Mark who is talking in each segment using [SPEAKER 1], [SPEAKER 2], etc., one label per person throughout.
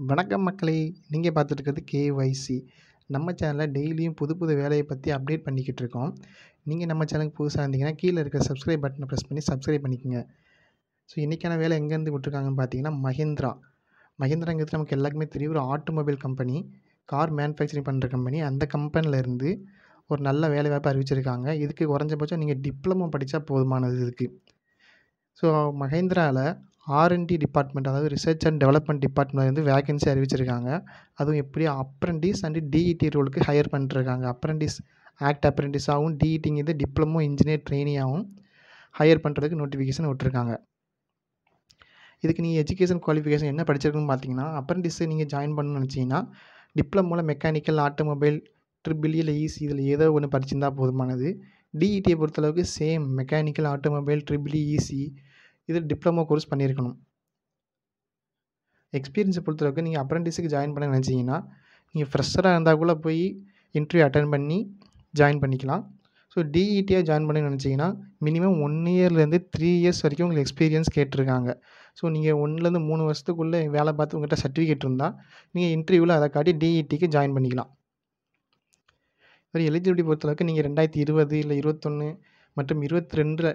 [SPEAKER 1] வணக்கம் மக்களே! நீங்கள் பார்த்துட்டு கேஒய்சி. நம்ம சேனலில் டெய்லியும் புது புது வேலையை பற்றி அப்டேட் பண்ணிக்கிட்டு இருக்கோம். நீங்கள் நம்ம சேனலுக்கு புதுசாக இருந்தீங்கன்னா, கீழே இருக்கிற சப்ஸ்கிரைப் பட்டனை ப்ரெஸ் பண்ணி சப்ஸ்கிரைப் பண்ணிக்கோங்க ஸோ இன்றைக்கான வேலை எங்கேருந்து விட்டுருக்காங்கன்னு பார்த்தீங்கன்னா, மஹிந்திரா. மஹிந்திராங்கிறது நமக்கு எல்லாருக்குமே தெரியும். ஒரு ஆட்டோமொபைல் கம்பெனி. கார் மேனுஃபேக்சரிங் பண்ணுற கம்பெனி. அந்த கம்பெனிலேருந்து ஒரு நல்ல வேலைவாய்ப்பு அறிவிச்சிருக்காங்க. இதுக்கு குறைஞ்சபட்சம் நீங்கள் டிப்ளமோ படித்தா போதுமானது இதுக்கு. ஸோ மஹேந்திராவில் ஆர்என்டி டிபார்ட்மெண்ட் அதாவது ரிசர்ச் அண்ட் டெவலப்மெண்ட் வந்து வேகன்ஸி அறிவிச்சிருக்காங்க. அதுவும் எப்படி அப்ரண்டிஸ் அண்ட் டிஇடி ரோலுக்கு ஹையர் பண்ணிட்டுருக்காங்க. அப்ரண்டிஸ் ஆக்ட் அப்ரண்டிஸாகவும் டிஇடிங்கிறது டிப்ளமோ இன்ஜினியர் ட்ரெயினியாகவும் ஹையர் பண்ணுறதுக்கு நோட்டிஃபிகேஷன் விட்டுருக்காங்க. இதுக்கு நீங்கள் எஜுகேஷன் குவாலிஃபிகேஷன் என்ன படிச்சிருக்குன்னு பார்த்தீங்கன்னா, அப்ரென்டிஸ் நீங்கள் ஜாயின் பண்ணணும்னு நினச்சீங்கன்னா, டிப்ளமோல மெக்கானிக்கல், ஆட்டோமொபைல், ட்ரிபிள் இல்லை இல்ல இதில் ஏதோ ஒன்று படிச்சிருந்தால் போதுமானது. டிஇடியை பொறுத்தளவுக்கு same mechanical, automobile, triple E, இது டிப்ளமோ கோர்ஸ் பண்ணியிருக்கணும். எக்ஸ்பீரியன்ஸை பொறுத்தளவுக்கு நீங்கள் அப்ரெண்டிஸுக்கு ஜாயின் பண்ண நினச்சீங்கன்னா, நீங்கள் ஃப்ரெஷராக இருந்தால் கூட போய் இன்டர்வியூ அட்டன் பண்ணி ஜாயின் பண்ணிக்கலாம். ஸோ டிஇடியாக ஜாயின் பண்ண நினச்சீங்கன்னா, மினிமம் ஒன் இயர்லேருந்து த்ரீ இயர்ஸ் வரைக்கும் உங்களுக்கு எக்ஸ்பீரியன்ஸ் கேட்டிருக்காங்க ஸோ நீங்கள் ஒன்றுலேருந்து மூணு வருஷத்துக்குள்ளே வேலை பார்த்து உங்கள்கிட்ட சர்டிஃபிகேட் இருந்தால் நீங்கள் இன்டர்வியூவில் அதை காட்டி டிஇடிக்கு ஜாயின் பண்ணிக்கலாம். ஒரு எலிஜிபிலிட்டி பொறுத்தளவுக்கு நீங்கள் ரெண்டாயிரத்தி இருபது இல்லை இருபத்தொன்று மற்றும் 22ல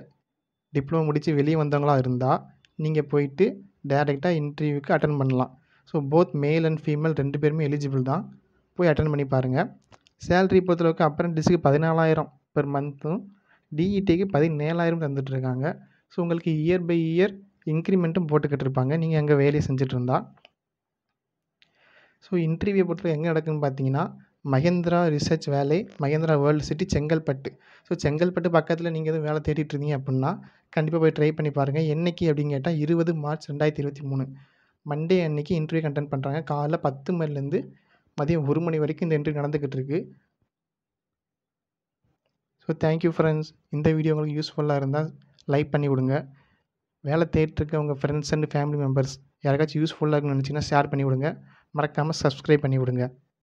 [SPEAKER 1] டிப்ளமோ முடித்து வெளியே வந்தவங்களா இருந்தால் நீங்கள் போயிட்டு டைரக்ட்டா இன்டர்வியூக்கு அட்டன் பண்ணலாம். So both male and female ரெண்டு பேருமே எலிஜிபிள் தான். போய் அட்டன் பண்ணி பாருங்கள் சேலரி பொறுத்தளவுக்கு அப்ரண்டிஸுக்கு பதினாலாயிரம் பெர் மந்த்தும், டிஇடிக்கு 17,000 தந்துட்டுருக்காங்க. ஸோ உங்களுக்கு இயர் பை இயர் இன்க்ரிமெண்ட்டும் போட்டுக்கிட்டு இருப்பாங்க. நீங்கள் அங்க வேலையை செஞ்சுட்டு இருந்தால் ஸோ இன்டர்வியூ பொறுத்தவரை எங்கே நடக்குதுன்னு பார்த்தீங்கன்னா, மஹேந்திரா ரிசர்ச் வேலை, Mahindra world city Chengalpattu. So Chengalpattu பக்கத்தில் நீங்கள் எதுவும் வேலை தேடிட்டு இருந்தீங்க அப்படின்னா கண்டிப்பாக போய் ட்ரை பண்ணி பாருங்கள் என்னைக்கு அப்படின்னு கேட்டால் இருபது மார்ச் 2023 மண்டே அன்னைக்கு இன்டர்வியூ அட்டெண்ட் பண்ணுறாங்க காலைல 10 மணிலேருந்து மதியம் ஒரு மணி வரைக்கும் இந்த இன்டர்வியூ நடந்துக்கிட்டு இருக்குது ஸோ தேங்க் யூ இந்த வீடியோ உங்களுக்கு யூஸ்ஃபுல்லாக இருந்தால் லைக் பண்ணி விடுங்க. வேலை தேடிட்டு உங்கள் ஃப்ரெண்ட்ஸ் அண்ட் ஃபேமிலி மெம்பர்ஸ் யாருக்காச்சும் யூஸ்ஃபுல்லாக இருக்குன்னு நினச்சிங்கன்னா ஷேர் பண்ணி விடுங்க. மறக்காமல் சப்ஸ்கிரைப் பண்ணி விடுங்க.